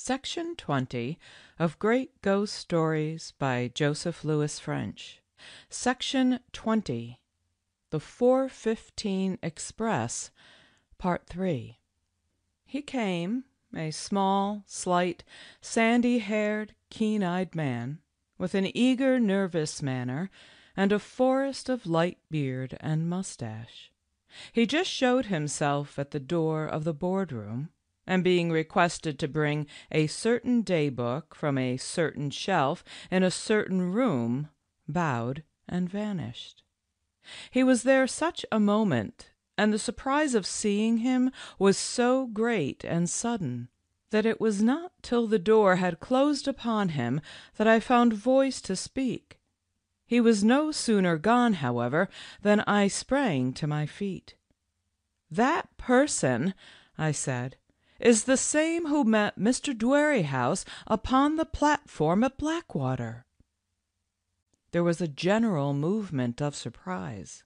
Section 20 of Great Ghost Stories by Joseph Lewis French. Section 20 The 4:15 Express, Part 3 He came, a small, slight, sandy-haired, keen-eyed man, with an eager, nervous manner and a forest of light beard and mustache. He just showed himself at the door of the board room and being requested to bring a certain day book from a certain shelf in a certain room, bowed and vanished. He was there such a moment, and the surprise of seeing him was so great and sudden, that it was not till the door had closed upon him that I found voice to speak. He was no sooner gone, however, than I sprang to my feet. "That person," I said, is the same who met Mr. Dwerrihouse upon the platform at Blackwater." There was a general movement of surprise.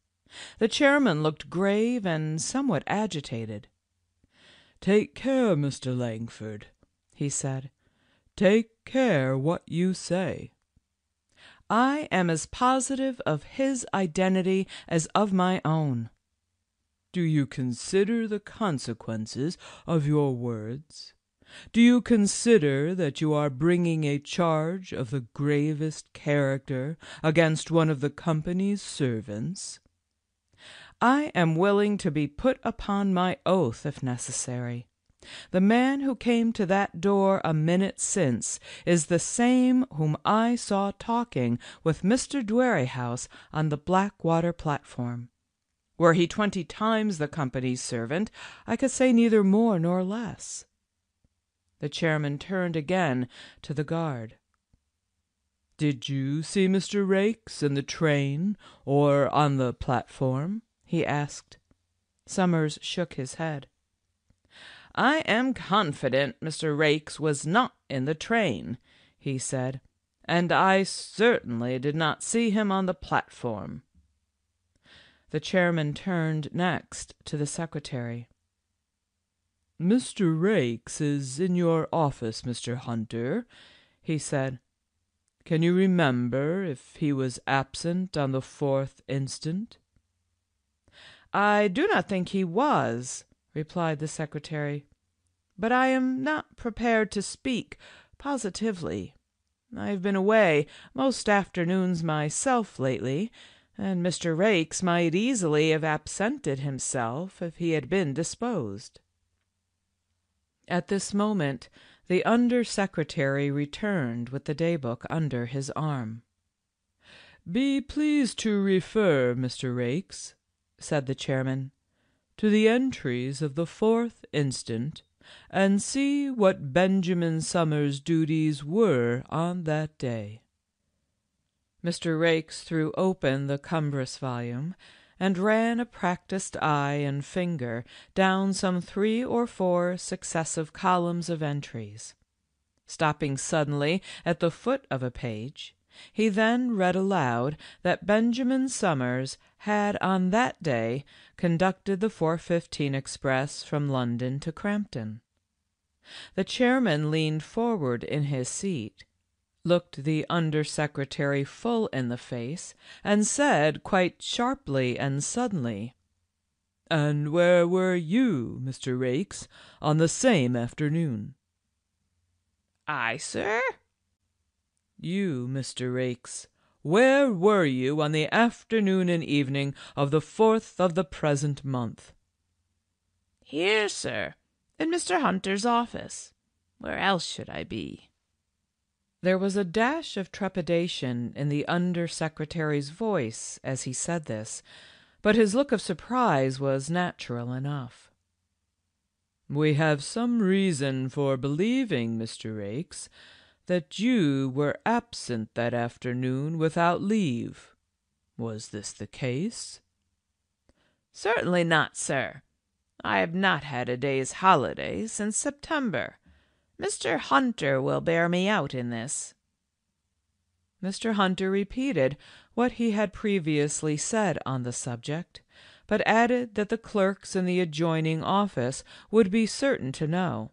The chairman looked grave and somewhat agitated. "Take care, Mr. Langford," he said. "Take care what you say." "I am as positive of his identity as of my own." Do you consider the consequences of your words? Do you consider that you are bringing a charge of the gravest character against one of the company's servants? I am willing to be put upon my oath if necessary. The man who came to that door a minute since is the same whom I saw talking with Mr. Dwerrihouse on the Blackwater platform. Were he twenty times the company's servant, I could say neither more nor less." The chairman turned again to the guard. "Did you see Mr. Raikes in the train or on the platform?" he asked. Summers shook his head. "I am confident Mr. Raikes was not in the train," he said, "and I certainly did not see him on the platform. The chairman turned next to the secretary. "Mr. Raikes is in your office, Mr. Hunter," he said. "Can you remember if he was absent on the fourth instant?" "I do not think he was," replied the secretary, "but I am not prepared to speak positively. I have been away most afternoons myself lately and Mr. Raikes might easily have absented himself if he had been disposed." At this moment the under secretary returned with the day book under his arm. "Be pleased to refer, Mr. Raikes," said the chairman, "to the entries of the fourth instant, and see what Benjamin Summers' duties were on that day. Mr. Raikes threw open the cumbrous volume and ran a practised eye and finger down some three or four successive columns of entries. Stopping suddenly at the foot of a page, he then read aloud that Benjamin Summers had on that day conducted the 4:15 express from London to Crampton. The chairman leaned forward in his seat looked the under secretary full in the face, and said quite sharply and suddenly, "And where were you, Mr. Raikes, on the same afternoon?" "I, sir?" "You, Mr. Raikes. Where were you on the afternoon and evening of the fourth of the present month?" "Here, sir, in Mr. Hunter's office. Where else should I be?" There was a dash of trepidation in the under secretary's voice as he said this, but his look of surprise was natural enough. "We have some reason for believing, Mr. Raikes, that you were absent that afternoon without leave. Was this the case?" "Certainly not, sir. I have not had a day's holiday since September. Mr. Hunter will bear me out in this." Mr. Hunter repeated what he had previously said on the subject, but added that the clerks in the adjoining office would be certain to know.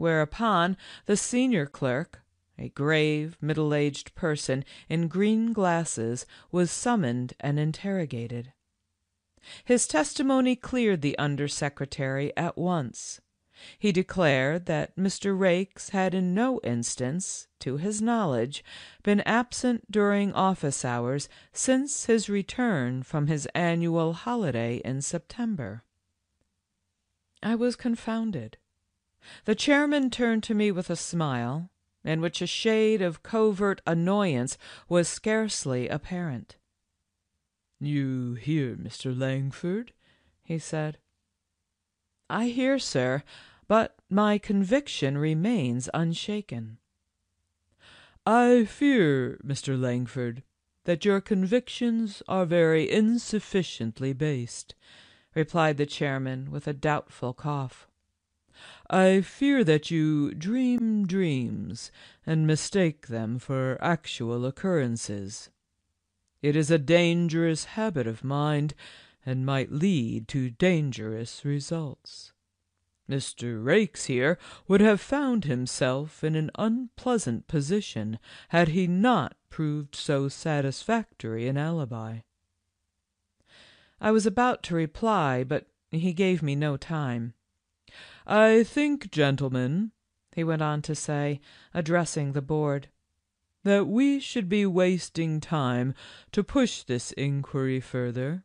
whereupon the senior clerk, a grave, middle aged person in green glasses, was summoned and interrogated. His testimony cleared the under secretary at once. He declared that Mr. Raikes had in no instance, to his knowledge, been absent during office hours since his return from his annual holiday in September. I was confounded. The chairman turned to me with a smile, in which a shade of covert annoyance was scarcely apparent. "You hear, Mr. Langford?" he said. "I hear, sir, but my conviction remains unshaken." "I fear, Mr. Langford, that your convictions are very insufficiently based," replied the chairman with a doubtful cough. "I fear that you dream dreams and mistake them for actual occurrences. It is a dangerous habit of mind, and might lead to dangerous results. Mr. Raikes here would have found himself in an unpleasant position had he not proved so satisfactory an alibi." I was about to reply, but he gave me no time. "I think, gentlemen," he went on to say, addressing the board that we should be wasting time to push this inquiry further.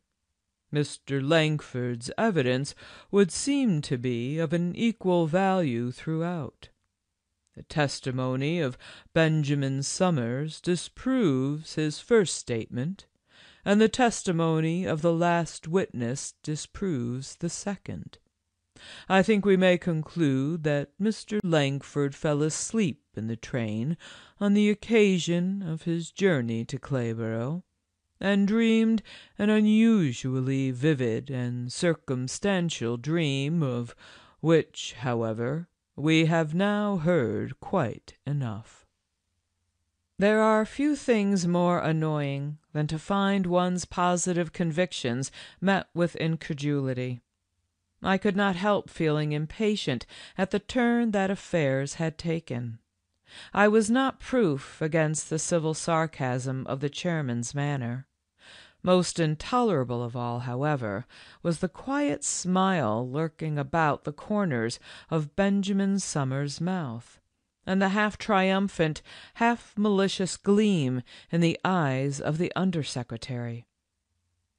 Mr. Langford's evidence would seem to be of an equal value throughout. The testimony of Benjamin Summers disproves his first statement, and the testimony of the last witness disproves the second. I think we may conclude that Mr. Langford fell asleep in the train on the occasion of his journey to Clayborough, and dreamed an unusually vivid and circumstantial dream, of which, however, we have now heard quite enough. There are few things more annoying than to find one's positive convictions met with incredulity. I could not help feeling impatient at the turn that affairs had taken. I was not proof against the civil sarcasm of the chairman's manner. Most intolerable of all, however, was the quiet smile lurking about the corners of Benjamin Summers' mouth, and the half triumphant, half malicious gleam in the eyes of the under secretary.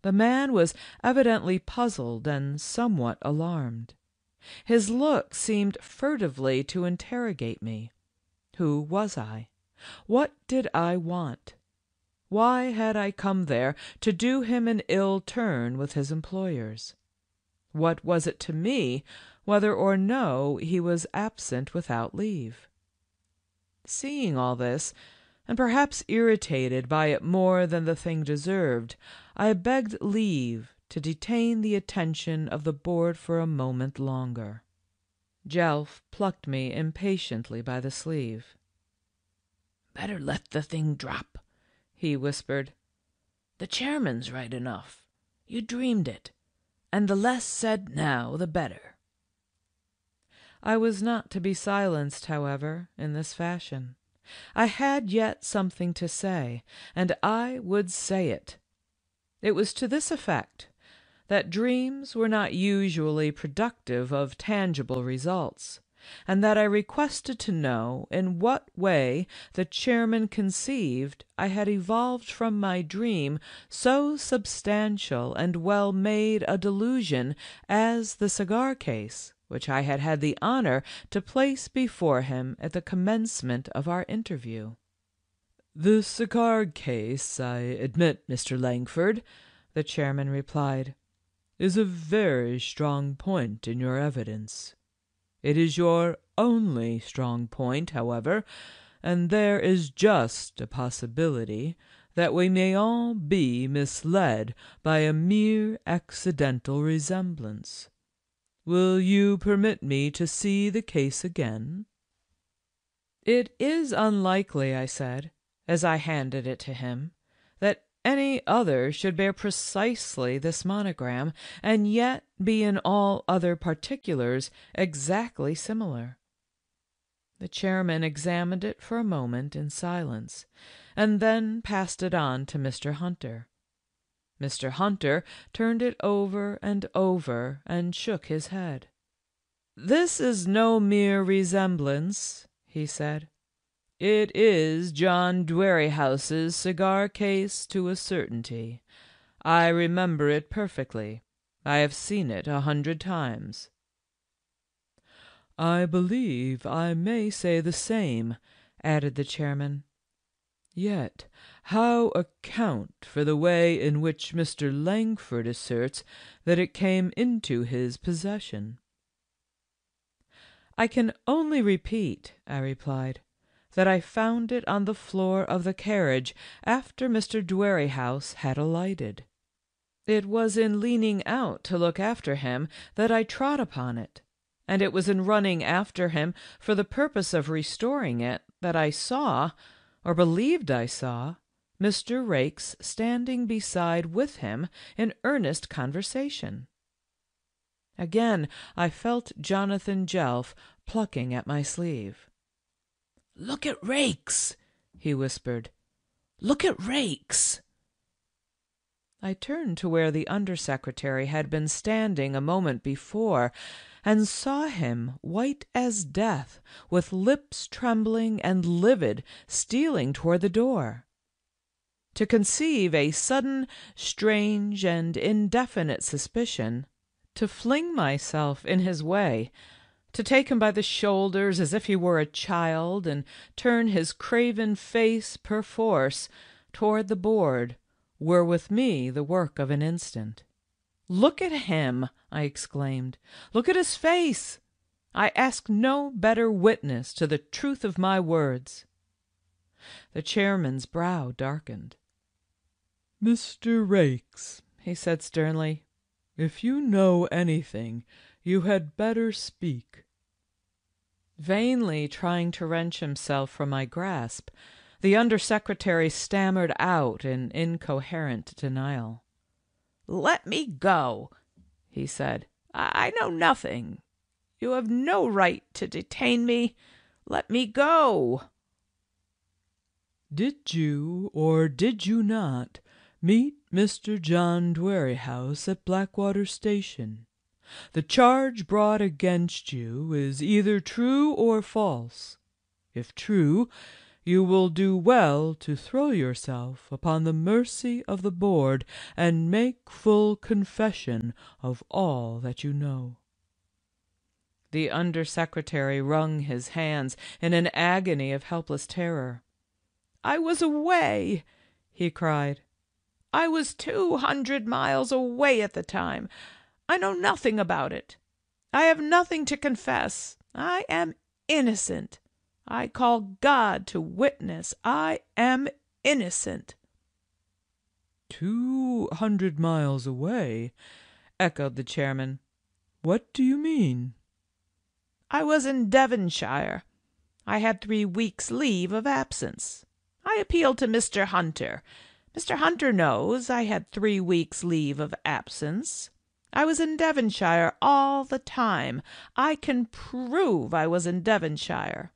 The man was evidently puzzled and somewhat alarmed. His look seemed furtively to interrogate me. Who was I? What did I want? Why had I come there to do him an ill turn with his employers? What was it to me whether or no he was absent without leave? Seeing all this, and perhaps irritated by it more than the thing deserved, I begged leave to detain the attention of the board for a moment longer. Jelf plucked me impatiently by the sleeve. "Better let the thing drop," he whispered. "The chairman's right enough. You dreamed it, and the less said now the better." I was not to be silenced, however, in this fashion. I had yet something to say, and I would say it. It was to this effect that dreams were not usually productive of tangible results, and that I requested to know in what way the chairman conceived I had evolved from my dream so substantial and well made a delusion as the cigar case which I had had the honor to place before him at the commencement of our interview. "The cigar case, I admit, Mr. Langford," the chairman replied, "is a very strong point in your evidence. It is your only strong point, however, and there is just a possibility that we may all be misled by a mere accidental resemblance. Will you permit me to see the case again?" "It is unlikely," I said, as I handed it to him, "that any other should bear precisely this monogram, and yet be in all other particulars exactly similar." The chairman examined it for a moment in silence, and then passed it on to Mr. Hunter. Mr. Hunter turned it over and over and shook his head. This is no mere resemblance, he said. It is John Dwerrihouse's cigar case to a certainty. I remember it perfectly. I have seen it a hundred times. I believe I may say the same, added the chairman. Yet how account for the way in which Mr. Langford asserts that it came into his possession? I can only repeat, I replied, that I found it on the floor of the carriage after Mr. Dwerrihouse had alighted. It was in leaning out to look after him that I trod upon it and it was in running after him for the purpose of restoring it that I saw, or believed I saw, Mr. Raikes standing beside with him in earnest conversation. Again I felt Jonathan Jelf plucking at my sleeve. Look at Raikes, he whispered. Look at Raikes. I turned to where the under secretary had been standing a moment before, and saw him white as death, with lips trembling and livid, stealing toward the door. To conceive a sudden, strange, and indefinite suspicion, to fling myself in his way, to take him by the shoulders as if he were a child, and turn his craven face perforce toward the board, were with me the work of an instant. Look at him, I exclaimed. Look at his face. I ask no better witness to the truth of my words. The chairman's brow darkened. Mr. Raikes, he said sternly, if you know anything, you had better speak. Vainly trying to wrench himself from my grasp, the under secretary stammered out in incoherent denial. Let me go, he said. I know nothing. You have no right to detain me. Let me go. Did you or did you not meet Mr. John Dwerrihouse at Blackwater Station? The charge brought against you is either true or false. If true, you will do well to throw yourself upon the mercy of the board and make full confession of all that you know. The under secretary wrung his hands in an agony of helpless terror. I was away, he cried. I was two hundred miles away at the time. I know nothing about it. I have nothing to confess. I am innocent. I call God to witness I am innocent. Two hundred miles away? echoed the chairman. What do you mean? I was in Devonshire. I had three weeks' leave of absence. I appealed to Mr. Hunter. Mr. Hunter knows I had three weeks' leave of absence. I was in Devonshire all the time. I can prove I was in Devonshire.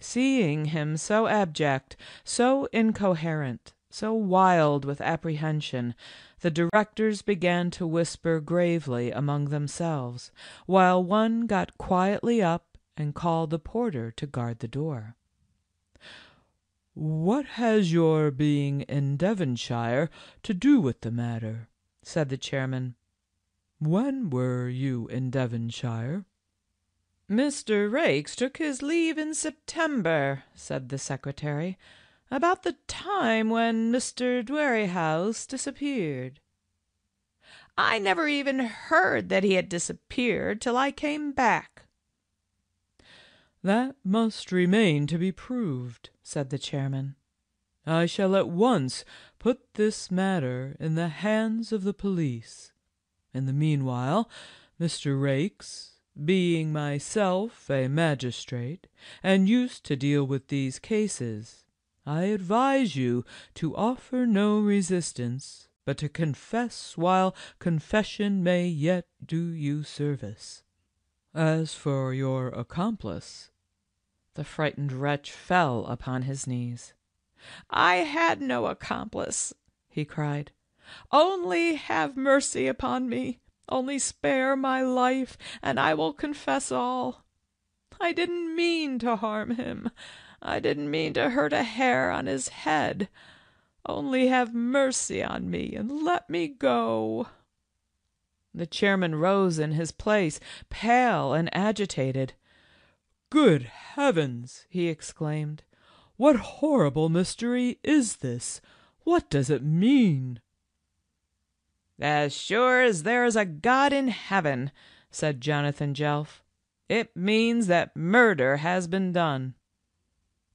Seeing him so abject, so incoherent, so wild with apprehension, the directors began to whisper gravely among themselves, while one got quietly up and called the porter to guard the door. What has your being in Devonshire to do with the matter? said the chairman. When were you in Devonshire? Mr. Raikes took his leave in September, said the secretary, about the time when Mr. Dwerrihouse disappeared. I never even heard that he had disappeared till I came back. That must remain to be proved, said the chairman. I shall at once put this matter in the hands of the police. In the meanwhile, Mr. Raikes, being myself a magistrate, and used to deal with these cases, I advise you to offer no resistance, but to confess while confession may yet do you service. As for your accomplice, The frightened wretch fell upon his knees. I had no accomplice, he cried. Only have mercy upon me, only spare my life, and I will confess all. I didn't mean to harm him. I didn't mean to hurt a hair on his head. Only have mercy on me and let me go. The chairman rose in his place, pale and agitated. Good heavens! he exclaimed. What horrible mystery is this? What does it mean? As sure as there is a God in heaven, said Jonathan Jelf, it means that murder has been done.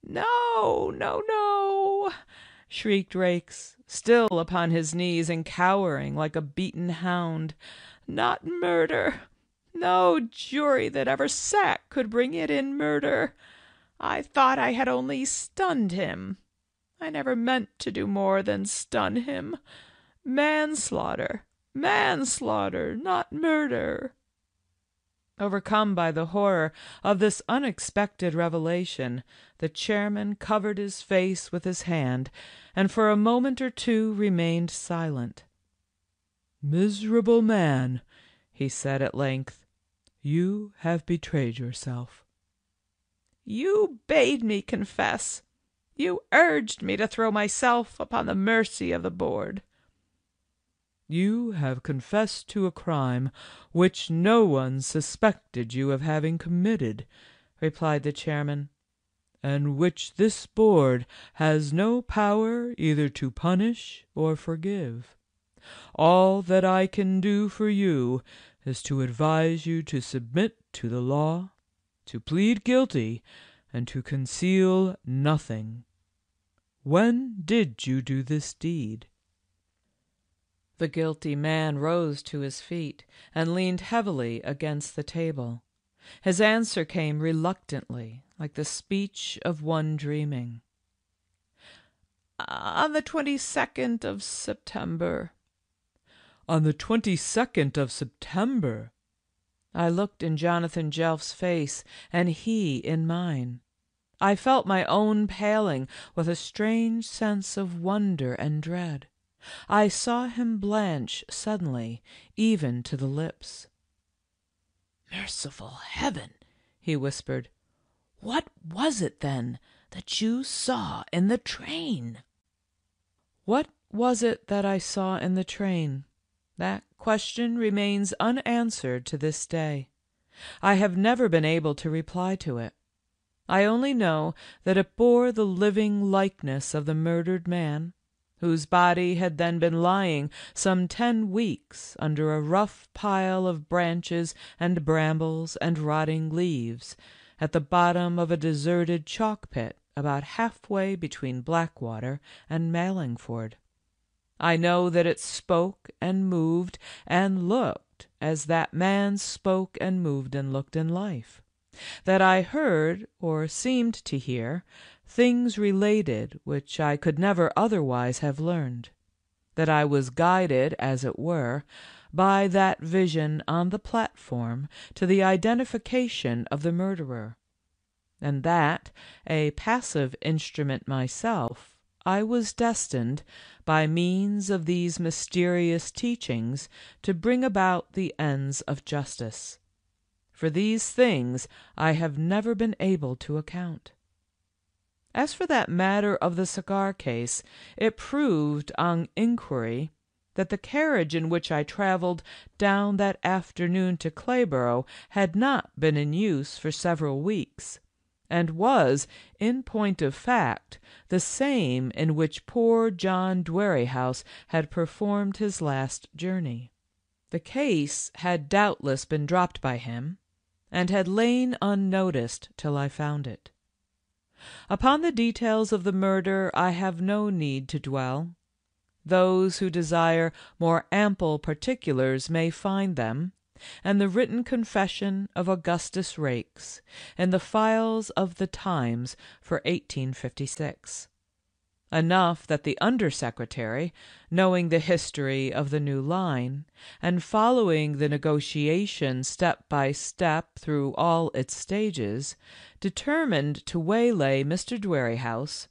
No, no, no, shrieked Raikes, still upon his knees and cowering like a beaten hound. Not murder. No jury that ever sat could bring it in murder. I thought I had only stunned him. I never meant to do more than stun him. Manslaughter, manslaughter, not murder. Overcome by the horror of this unexpected revelation, the chairman covered his face with his hand and for a moment or two remained silent. Miserable man, he said at length, you have betrayed yourself. You bade me confess. You urged me to throw myself upon the mercy of the board. You have confessed to a crime which no one suspected you of having committed, replied the chairman, and which this board has no power either to punish or forgive. All that I can do for you is to advise you to submit to the law, to plead guilty, and to conceal nothing. When did you do this deed? The guilty man rose to his feet and leaned heavily against the table. His answer came reluctantly, like the speech of one dreaming. On the twenty second of September. On the twenty second of September. I looked in Jonathan Jelf's face, and he in mine. I felt my own paling with a strange sense of wonder and dread. I saw him blanch suddenly, even to the lips. Merciful heaven, he whispered. What was it, then, that you saw in the train? What was it that I saw in the train? That question remains unanswered to this day. I have never been able to reply to it. I only know that it bore the living likeness of the murdered man whose body had then been lying some ten weeks under a rough pile of branches and brambles and rotting leaves at the bottom of a deserted chalk pit about halfway between Blackwater and Mallingford. I know that it spoke and moved and looked as that man spoke and moved and looked in life, that I heard, or seemed to hear, things related which I could never otherwise have learned, that I was guided, as it were, by that vision on the platform to the identification of the murderer, and that, a passive instrument myself, I was destined, by means of these mysterious teachings, to bring about the ends of justice. For these things I have never been able to account. As for that matter of the cigar case, it proved on inquiry that the carriage in which I travelled down that afternoon to Clayborough had not been in use for several weeks, and was, in point of fact, the same in which poor John Dwerrihouse had performed his last journey. The case had doubtless been dropped by him, and had lain unnoticed till I found it. Upon the details of the murder I have no need to dwell. Those who desire more ample particulars may find them, and the written confession of Augustus Raikes, in the files of the Times for 1856. Enough that the under secretary, knowing the history of the new line, and following the negotiation step by step through all its stages, determined to waylay Mr. Dwerrihouse,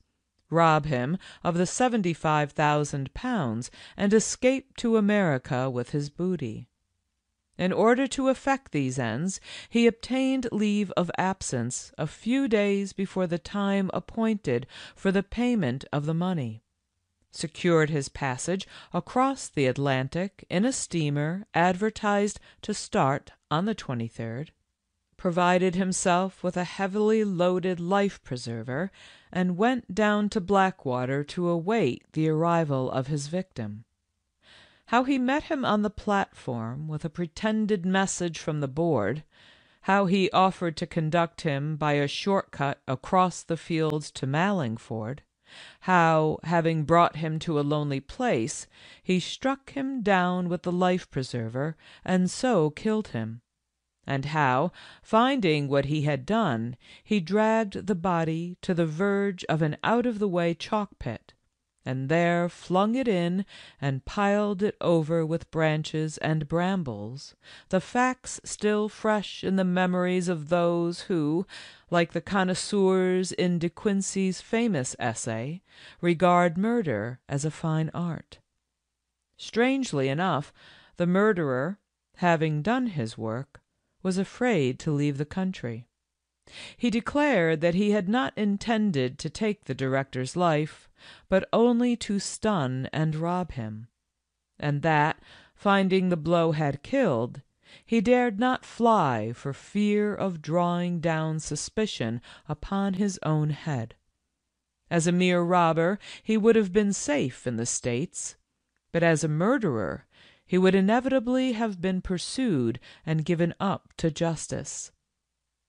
rob him of the seventy five thousand pounds, and escape to America with his booty. In order to effect these ends, he obtained leave of absence a few days before the time appointed for the payment of the money, secured his passage across the Atlantic in a steamer advertised to start on the 23rd, provided himself with a heavily loaded life preserver, and went down to Blackwater to await the arrival of his victim how he met him on the platform with a pretended message from the board, how he offered to conduct him by a short cut across the fields to Mallingford, how, having brought him to a lonely place, he struck him down with the life preserver and so killed him, and how, finding what he had done, he dragged the body to the verge of an out of the way chalk pit and there flung it in and piled it over with branches and brambles, the facts still fresh in the memories of those who, like the connoisseurs in De Quincey's famous essay, regard murder as a fine art. Strangely enough, the murderer, having done his work, was afraid to leave the country. He declared that he had not intended to take the director's life, but only to stun and rob him, and that, finding the blow had killed, he dared not fly for fear of drawing down suspicion upon his own head. As a mere robber he would have been safe in the States, but as a murderer he would inevitably have been pursued and given up to justice.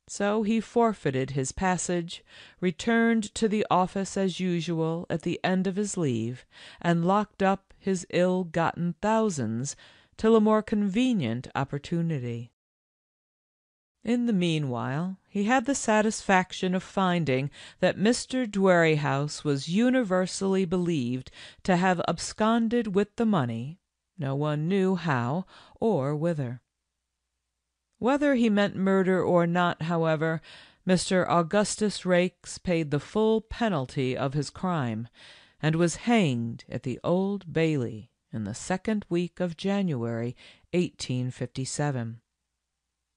So he forfeited his passage, returned to the office as usual at the end of his leave, and locked up his ill gotten thousands till a more convenient opportunity. In the meanwhile he had the satisfaction of finding that Mr. Dwerrihouse was universally believed to have absconded with the money, no one knew how or whither. Whether he meant murder or not, however, Mr. Augustus Raikes paid the full penalty of his crime, and was hanged at the Old Bailey in the second week of January, 1857.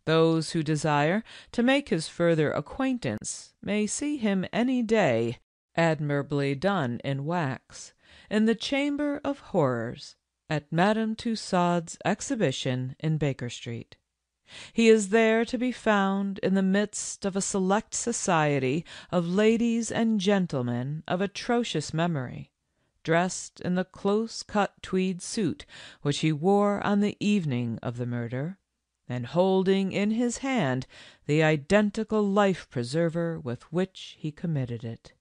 Those who desire to make his further acquaintance may see him any day, admirably done in wax, in the Chamber of Horrors at Madame Tussaud's exhibition in Baker Street. He is there to be found in the midst of a select society of ladies and gentlemen of atrocious memory, dressed in the close cut tweed suit which he wore on the evening of the murder, and holding in his hand the identical life preserver with which he committed it.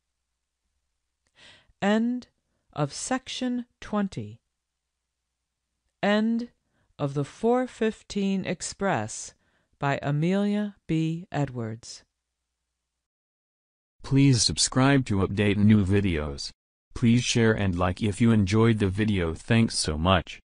End of section 20. Of the 415 Express by Amelia B. Edwards. Please subscribe to update new videos. Please share and like if you enjoyed the video. Thanks so much.